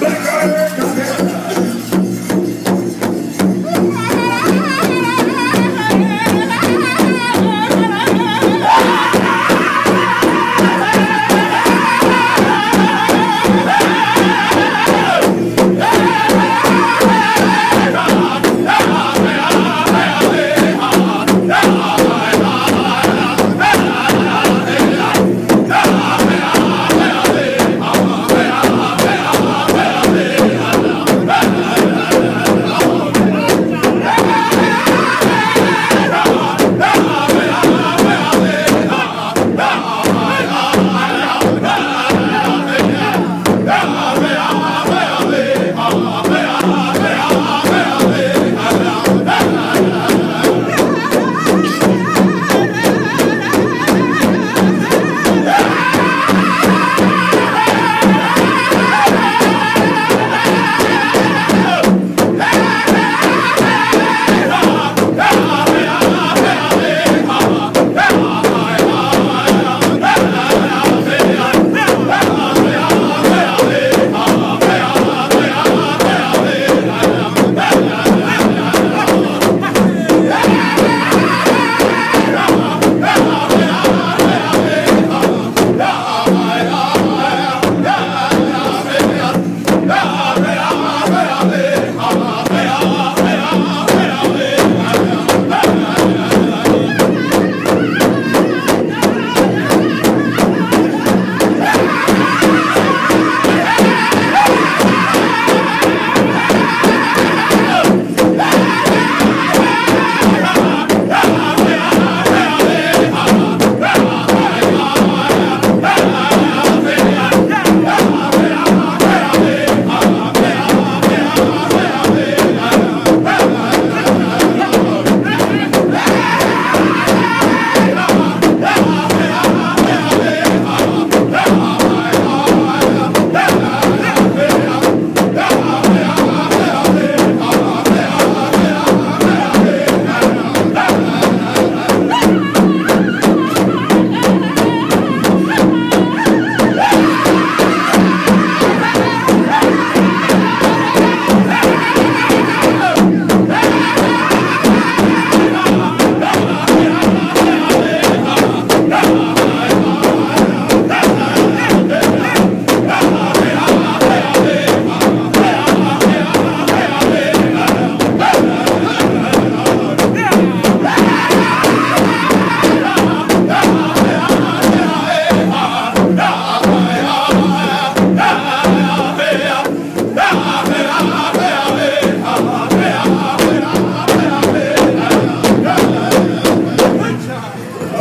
Black